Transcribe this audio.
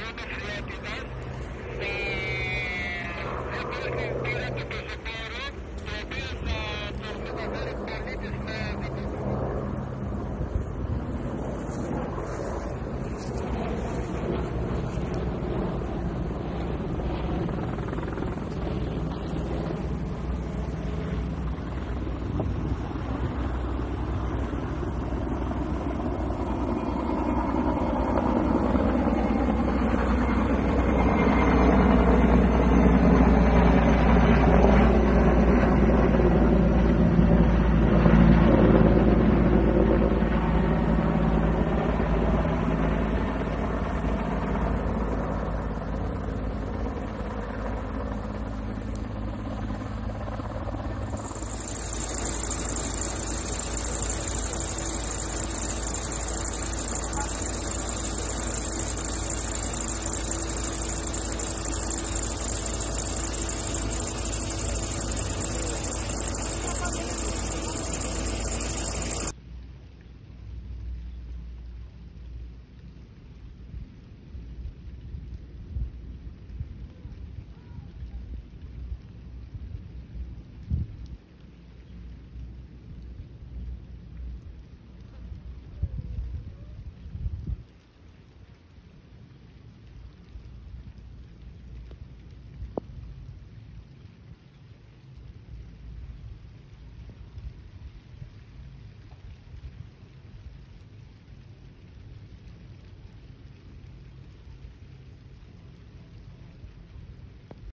estaciones asiáticas,